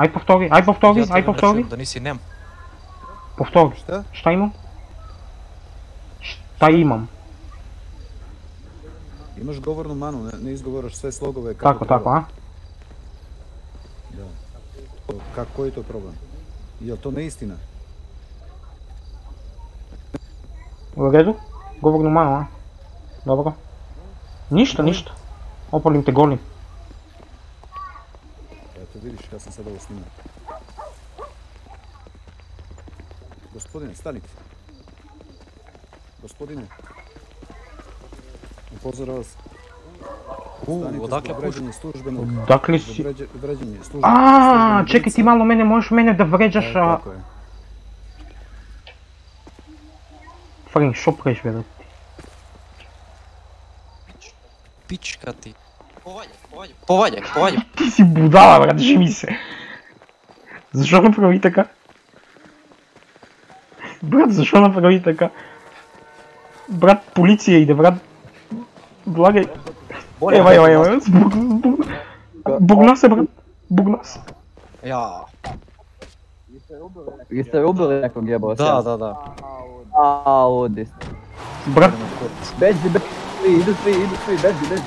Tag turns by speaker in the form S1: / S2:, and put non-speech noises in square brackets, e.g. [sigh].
S1: Ай повтори, ай повтори, ай повтори.
S2: Да не си нем.
S1: Повтори.
S3: Govornu manu, ne, ne izgovaraš sve slogove kako
S1: Tako,
S3: treba.
S1: tako, a?
S3: Da. To- Kak, koji je to problem? Jel to neistina?
S1: U redu? Govornu manu, a? Dobro. Ništa, ništa. Opalim te golim.
S3: Stanite
S2: odakle
S3: zbog
S2: puška?
S3: vređanja službenog.
S1: Dakle
S3: Zbog
S1: si...
S3: vređa- vređanja službenog.
S1: A, čekaj ti malo mene, možeš mene da vređaš, a...
S3: Tako je.
S1: Фрин, що преш, бе?
S2: Пичка ти. Повадяк, повадяк. Повадяк, повадяк. [laughs]
S1: Ти си будала, брат, живи се. Защо направи така? Брат, защо направи така? Брат, полиция иде, брат. Влагай. Ева, ева, ева. Бугна се, брат. Бугна се.
S4: Vi ste ubili nekog jebao
S2: Da, da, da.
S4: A, ludi ste.
S1: Брат,
S4: svi, idu svi, idu svi, beži, beži.